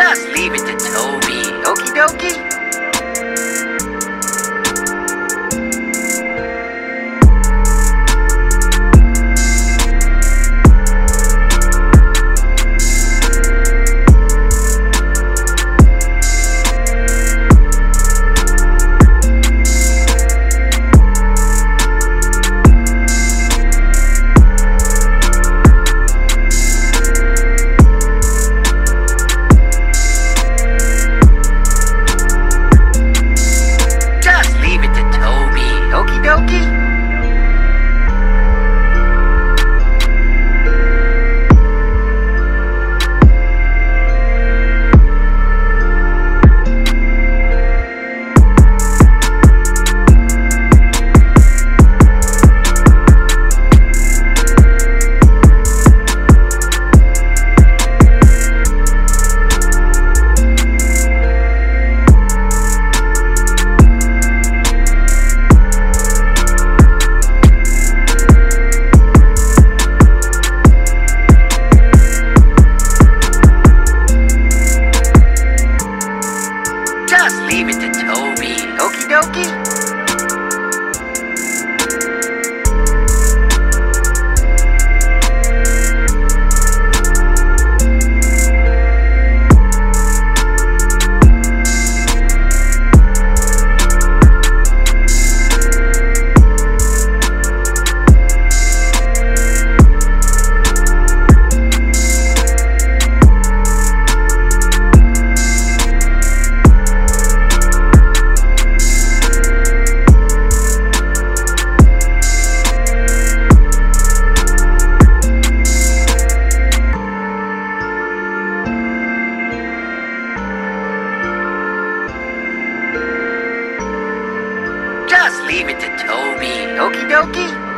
Just leave it to Toby. just leave it to Toby. Okie dokie?